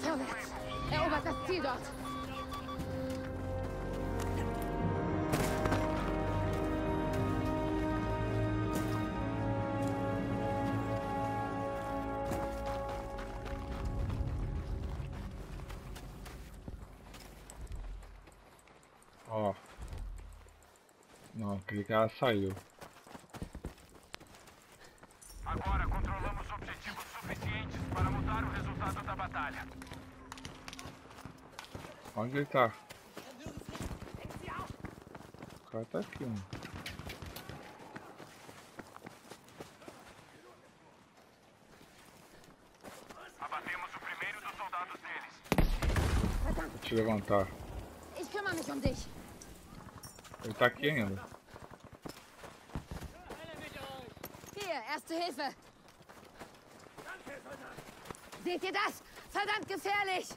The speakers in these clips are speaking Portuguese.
Vorwärts! Erobert das Ziel dort! Ó. Não, aquele cara saiu. Agora controlamos objetivos suficientes para mudar o resultado da batalha. Onde ele tá? O cara tá aqui, mano. Abatemos o primeiro dos soldados deles. Vou te levantar. Ele tá aqui ainda. Hier, erste Hilfe! Seht ihr das? Verdammt gefährlich!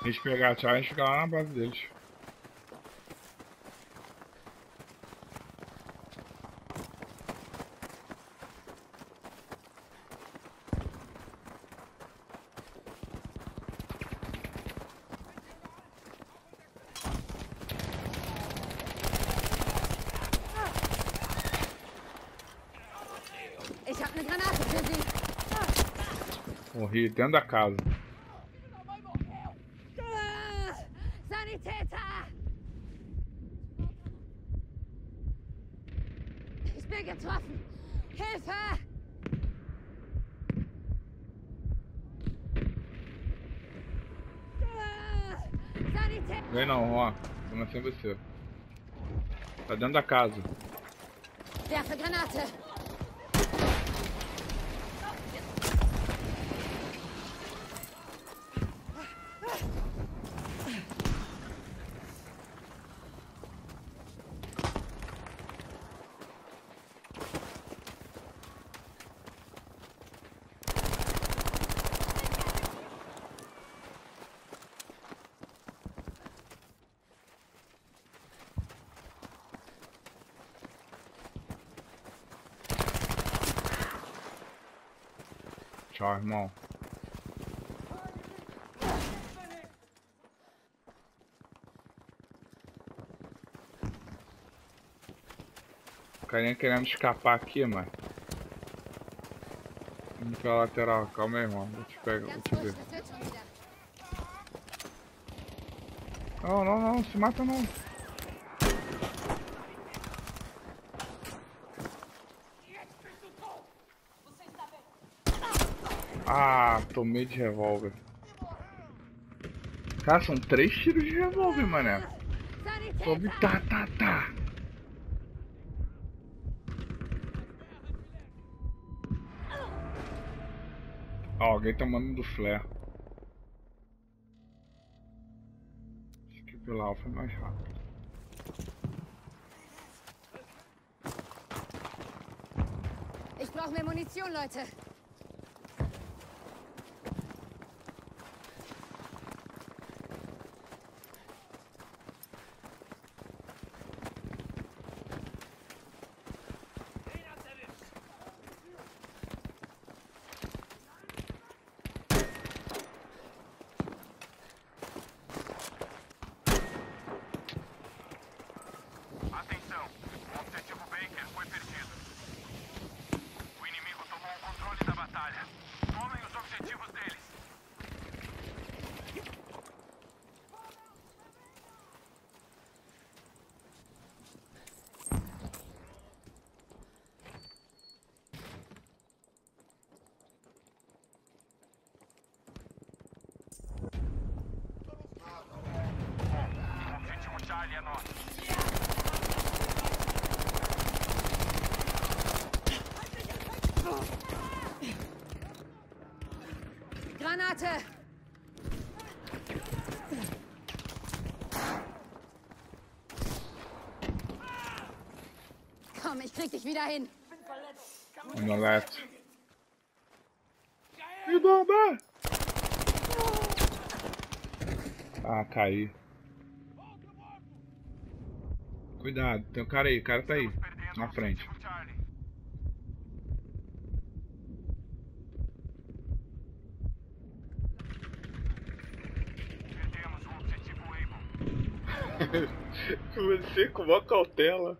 A gente pegar a Charlie, a gente fica lá na base deles. Ich habe eine Granate für Sie! Morri dentro da casa. Ich bin getroffen! Hilfe! Vem não, ó. Tô nascendo você. Tá dentro da casa. Werfe Granate! Tchau, irmão. Carinha querendo escapar aqui, mano. Vamos pra lateral. Calma aí, irmão. Vou te pegar, vou te ver. Não, não, não. Se mata não. Ah, tomei de revólver. Cara, são três tiros de revólver, mané. Sobe, tá, tá, tá. Ó, alguém tá mandando flare. Acho que pela alfa é mais rápido. Ich brauche mehr Munition, Leute! Atenção, o objetivo Baker foi perdido. O inimigo tomou o controle da batalha. Tomem os objetivos deles. O objetivo Charlie é nosso. Granate! Komm, ich krieg dich wieder hin! On the left. E bomba! Ah, caí. Cuidado, tem um cara aí, o cara tá aí. Na frente. Você com uma cautela.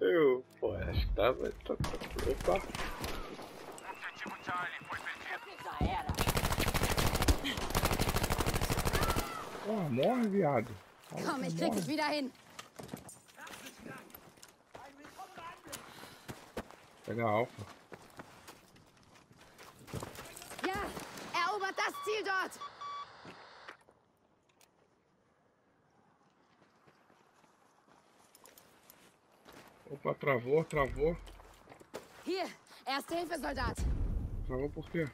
Eu, pô, acho que tava. Tá, tá, opa. Objetivo Charlie foi perdido. Já era. Pô, morre, viado. Komm, ich krieg dich wieder hin. Pega a alfa. Ja, erobert das Ziel dort. Opa, travou, travou. Hier, Erste Hilfe, Soldat. Travou por quê?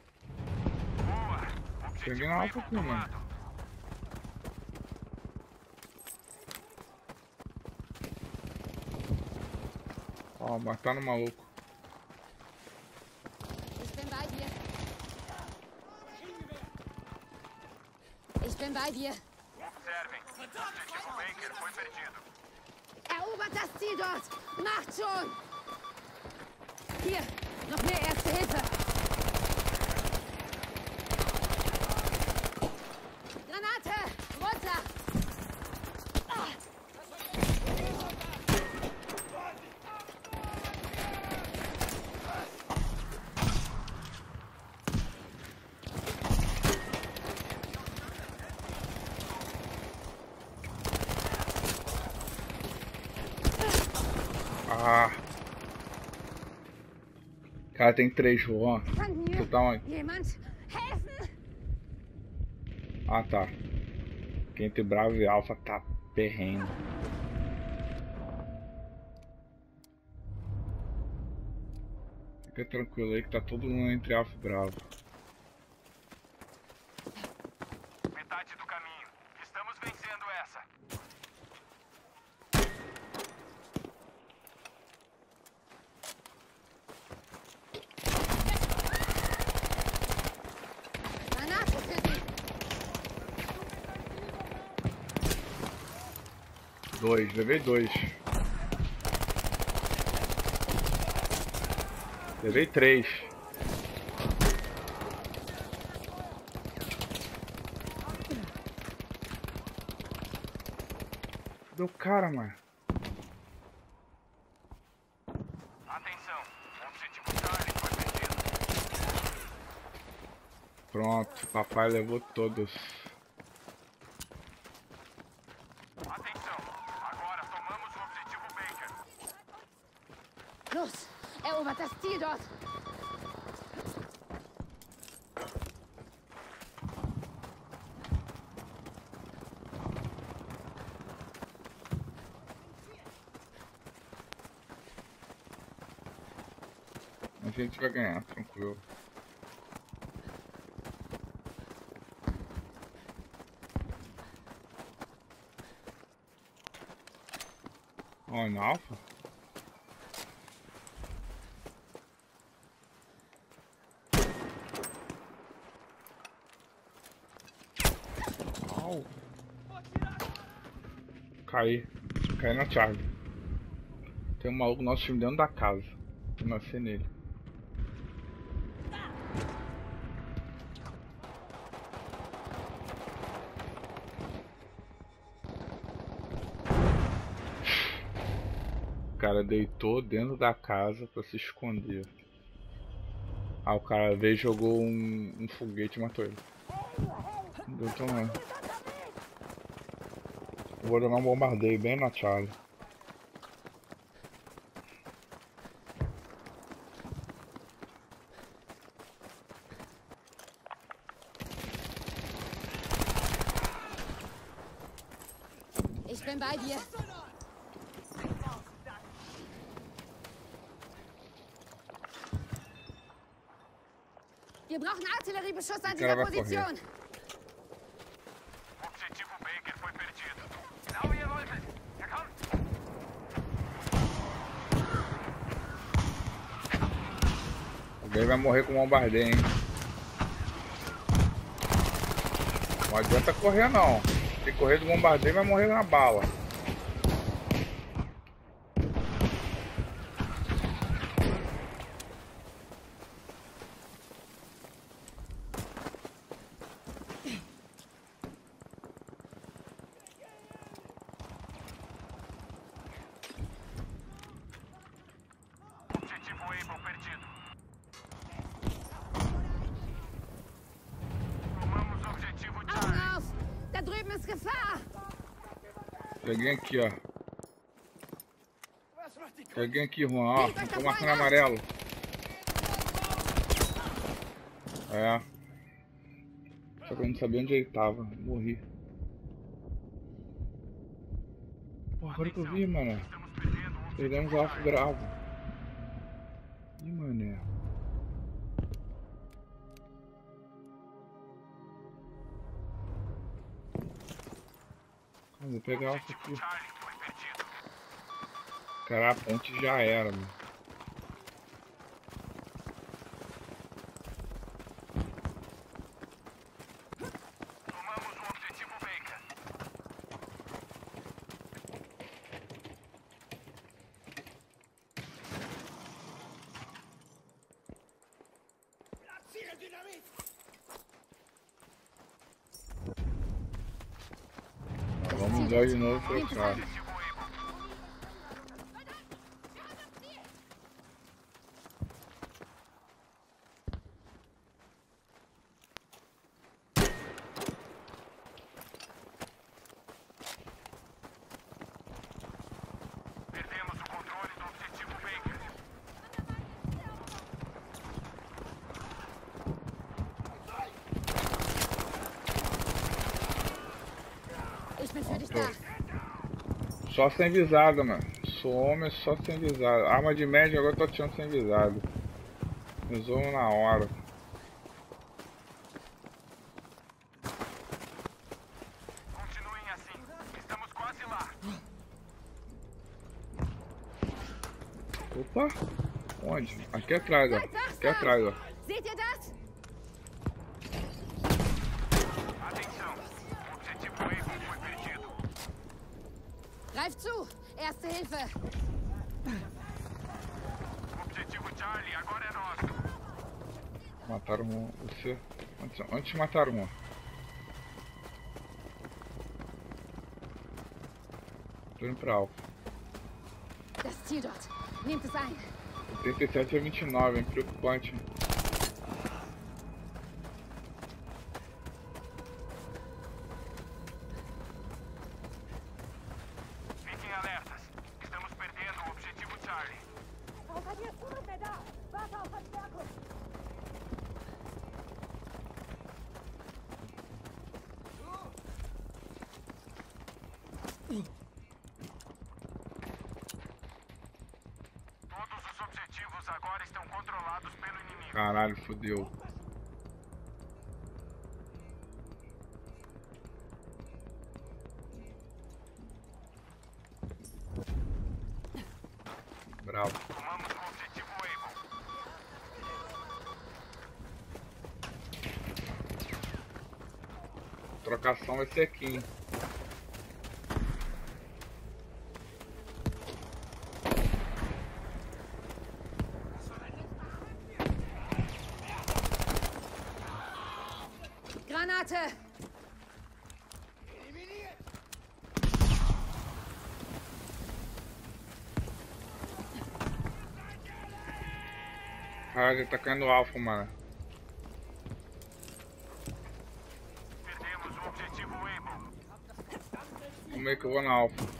Boa. Peguei Objetivo na B alfa aqui, mano. Ó, matar no maluco. Ich bin bei dir. Ich bin bei dir. Observem. Objetivo Baker foi perdido. Erobert das Ziel dort. Macht schon. Hier, noch mehr Erste Cara, tem três. Kann Tu tá onde? Ah, tá. Quente Bravo e Alpha tá perrengue. Fica tranquilo aí que tá todo mundo entre Alpha e Bravo. Metade do caminho. Estamos vencendo essa. Granate für Sie. Dois, levei dois. Levei três. Deu cara, mano. Atenção. Objetivo Charlie foi perdido. Pronto, papai levou todos. Atenção. Agora tomamos o objetivo Baker. Los, erobert das Ziel dort. A gente vai ganhar, tranquilo. Ó, na alfa? Au. Caí. Caí na chave. Tem um maluco no nosso time dentro da casa. Eu nasci nele. Deitou dentro da casa pra se esconder. Ah, o cara veio e jogou um, um foguete e matou ele. Deu também. Vou jogar um bombardeio bem na Charlie. Ich bin bei dir. Wir brauchen Artilleriebeschuss an cara dieser vai correr. Position. Objetivo Baker foi perdido. Não, ihr Leute. Er kommt. Alguém vai morrer com um bombardeio, hein? Não adianta correr não. Se correr do bombardeio vai morrer na bala. Peguei aqui, ó. Peguei aqui, Juan, ó. Tô marcando amarelo. É. Só que eu não sabia onde ele tava. Morri. Porra, agora que eu vi, mano. Perdemos o alfa bravo. Ih, mané. Vou pegar alfa aqui. Cara, a ponte já era, mano. Tomamos o objetivo Baker. Vamos usar de novo pra cá. Objetivo Able. Perdemos o controle do objetivo Baker. Ich bin für dich da. Só sem visada, mano. Sou homem só sem visada. Arma de média agora tô tirando sem visada. Usou na hora. Continuem assim. Estamos quase lá. Opa! Onde? Aqui atrás, ó. Aqui atrás, ó. Seht ihr das? Atenção. O objetivo Able foi perdido. Greif zu! Erste Hilfe! O objetivo Charlie agora é nosso. Mataram um. Você. Antes, antes mataram um. Tô indo pra alfa. Das Ziel dort. Nehmt es ein. 87 a 29, hein? Preocupante. Fiquem alertas. Estamos perdendo o objetivo Charlie. Todos os objetivos agora estão controlados pelo inimigo. Caralho, fodeu. Bravo. Tomamos o objetivo Able. Trocação vai ser aqui, hein? Granate! Ah, já tá caindo alfa, mano. Perdemos o objetivo Able. Como é que eu vou na alfa?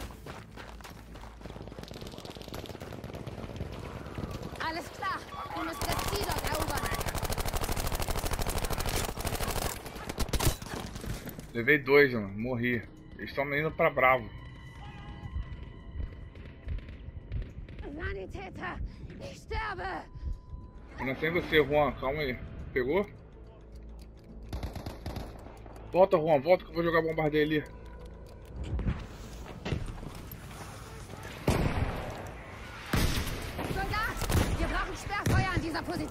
Levei dois, mano. Morri. Eles estão indo pra Bravo. Eu não sei você, Juan. Calma aí. Pegou? Volta, Juan. Volta que eu vou jogar bombardeio ali.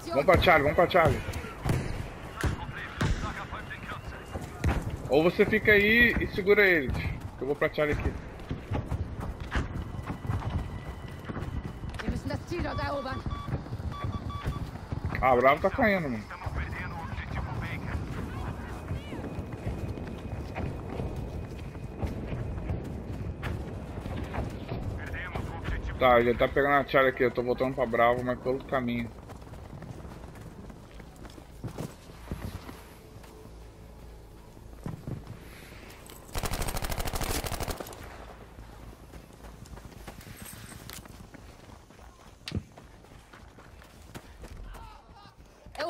Vamos pra Charlie, vamos pra Charlie. Ou você fica aí e segura eles. Eu vou pra Charlie aqui. Ah, Bravo tá caindo, mano. Tá, já tá pegando a Charlie aqui. Eu tô voltando pra Bravo, mas pelo caminho.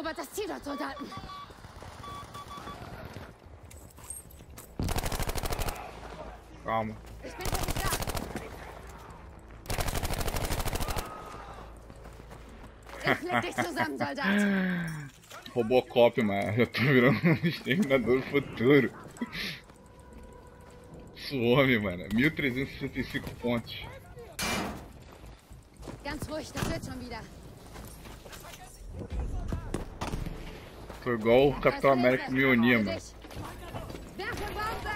erobert das Ziel dort, Soldaten. Calma. Ich bin für dich da. Ich leg dich zusammen, Soldat. Robocop, mano. Eu tô virando um exterminador do futuro. Suome, mano. 1365 pontos. Ganz ruhig, das wird schon wieder. Tô igual o Capitão América Für mano. dich. Werfe Bombe!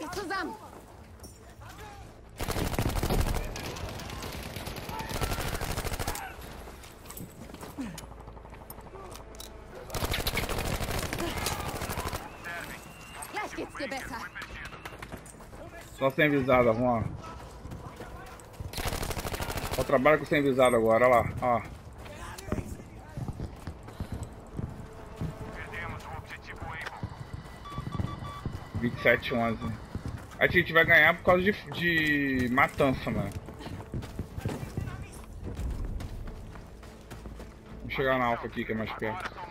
Ich flieg dich zusammen. Gleich geht's dir besser. Só sem visada, Juan. Só trabalho com sem visada agora, olha lá. Ó. Perdemos o objetivo Able. 2711. A gente vai ganhar por causa de, de matança, mano. Vamos chegar na Alfa aqui, que é mais perto. Baker.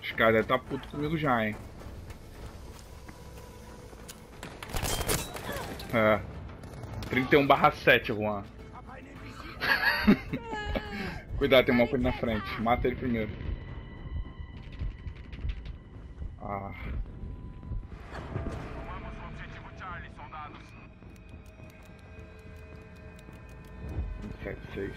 Os caras devem estar puto comigo já, hein. É. 31 barra 7, Juan. Cuidado, tem uma coisa na frente. Mata ele primeiro. Ah. Tomamos o objetivo Charlie, soldados. 27, 6.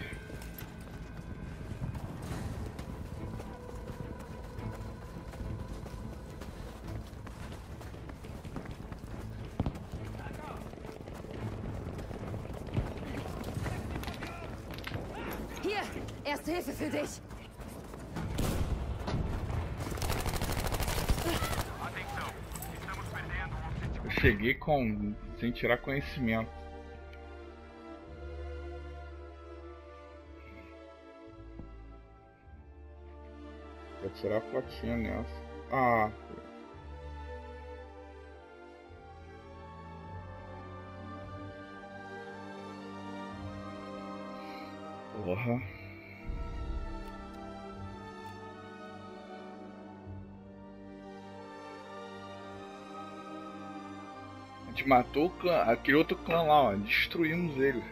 Hier, erste Hilfe für dich. Atenção, estamos perdendo o objetivo. Eu cheguei com. sem tirar conhecimento. Vou tirar a fotinha nessa. Ah. Porra. Gente matou clã, aquele outro clã lá, ó. Destruímos ele.